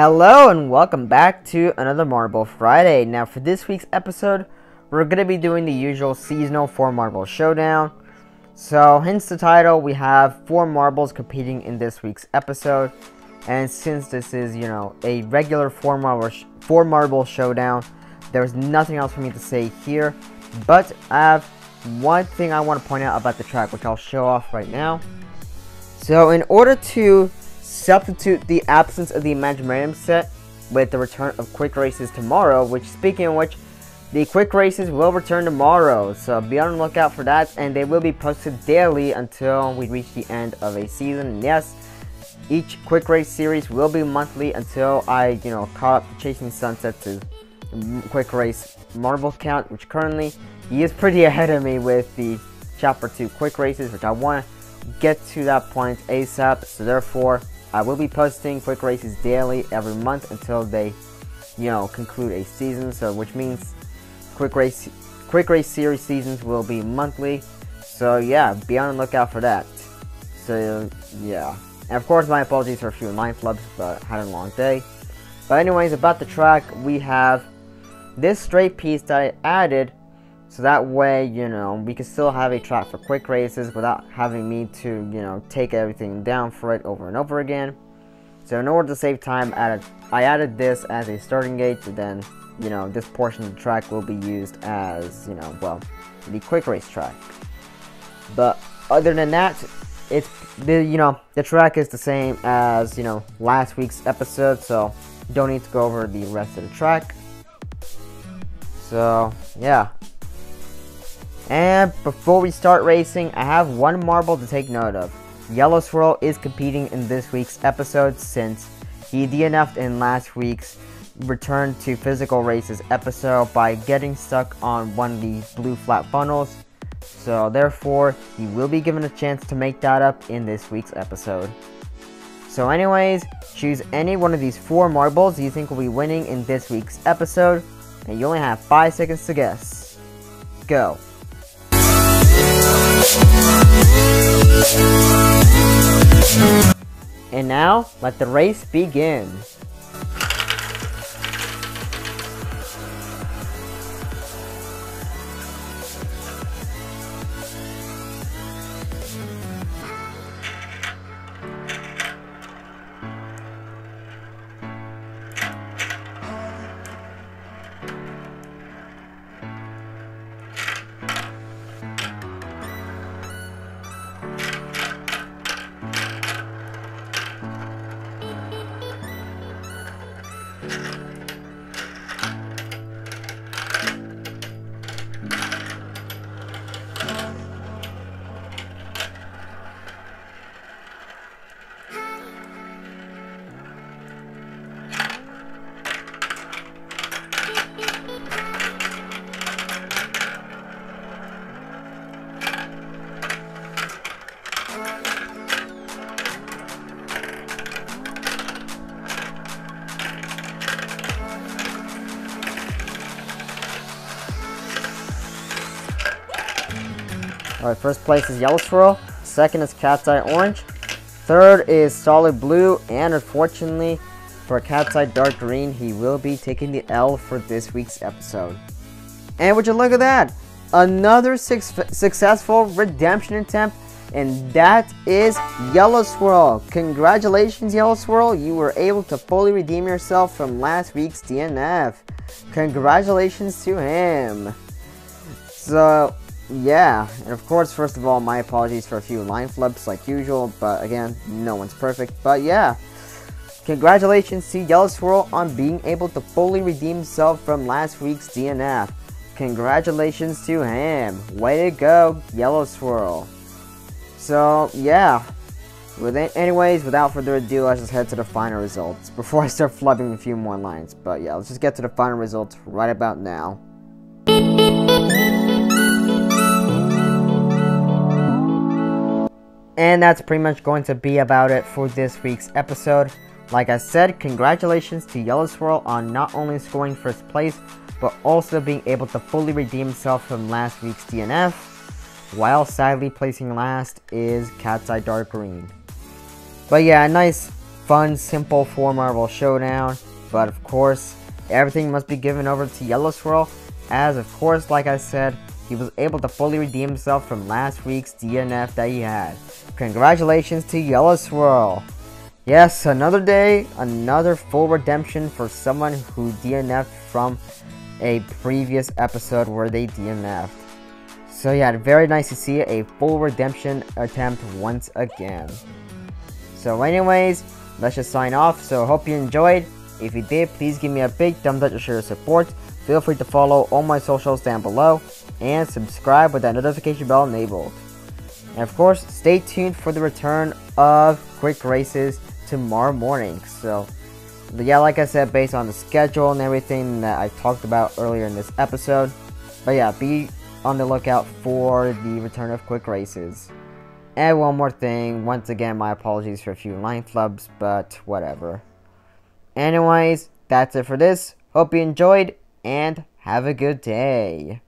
Hello and welcome back to another Marble Friday. Now for this week's episode, we're going to be doing the usual seasonal 4 Marble Showdown. So hence the title, we have 4 marbles competing in this week's episode. And since this is, you know, a regular 4 marble, four marble showdown, there's nothing else for me to say here. But I have one thing I want to point out about the track, which I'll show off right now. So in order to substitute the absence of the Imaginarium set with the return of Quick Races tomorrow, which speaking of which, the Quick Races will return tomorrow, so be on the lookout for that, and they will be posted daily until we reach the end of a season. Yes, each Quick Race series will be monthly until I, you know, caught up to Chasing Sunsets' Quick Race marble count, which currently he is pretty ahead of me with the Chapter 2 Quick Races, which I want to get to that point ASAP, so therefore I will be posting quick races daily every month until they, you know, conclude a season. So which means quick race, quick race series seasons will be monthly. So yeah, be on the lookout for that. So yeah, and of course my apologies for a few line flubs, but had a long day. But anyways, about the track, we have this straight piece that I added so that way, you know, we can still have a track for quick races without having me to, you know, take everything down for it over and over again. So in order to save time, added, I added this as a starting gate, so then, you know, this portion of the track will be used as, you know, well, the quick race track. But other than that, it's, the, you know, the track is the same as, you know, last week's episode, so don't need to go over the rest of the track. So, yeah, and before we start racing, I have one marble to take note of. Yellow Swirl is competing in this week's episode since he DNF'd in last week's return to physical races episode by getting stuck on one of the blue flat funnels. So therefore, he will be given a chance to make that up in this week's episode. So anyways, choose any one of these four marbles you think will be winning in this week's episode, and you only have 5 seconds to guess. Go. And now, let the race begin. Alright, first place is Yellow Swirl. Second is Cat's Eye Orange. Third is Solid Blue. And unfortunately, for Cat's Eye Dark Green, he will be taking the L for this week's episode. And would you look at that? Another successful redemption attempt. And that is Yellow Swirl. Congratulations, Yellow Swirl. You were able to fully redeem yourself from last week's DNF. Congratulations to him. So, yeah, and of course, first of all, my apologies for a few line flips like usual, but again, no one's perfect. But yeah, congratulations to Yellow Swirl on being able to fully redeem himself from last week's DNF. Congratulations to him. Way to go, Yellow Swirl. So, yeah. With anyways, without further ado, let's just head to the final results before I start flubbing a few more lines. But yeah, let's just get to the final results right about now. And that's pretty much going to be about it for this week's episode. Like I said, congratulations to Yellow Swirl on not only scoring first place, but also being able to fully redeem himself from last week's DNF, while sadly placing last is Cat's Eye Dark Green. But yeah, a nice fun, simple 4 Marble Showdown. But of course, everything must be given over to Yellow Swirl, as of course, like I said, he was able to fully redeem himself from last week's DNF that he had. Congratulations to Yellow Swirl! Yes, another day, another full redemption for someone who DNF'd from a previous episode where they DNF'd. So yeah, very nice to see a full redemption attempt once again. So anyways, let's just sign off. So hope you enjoyed. If you did, please give me a big thumbs up to show your support. Feel free to follow all my socials down below and subscribe with that notification bell enabled. And of course, stay tuned for the return of quick races tomorrow morning. So, yeah, like I said, based on the schedule and everything that I talked about earlier in this episode. But yeah, be on the lookout for the return of quick races. And one more thing, once again, my apologies for a few line flubs, but whatever. Anyways, that's it for this. Hope you enjoyed, and have a good day.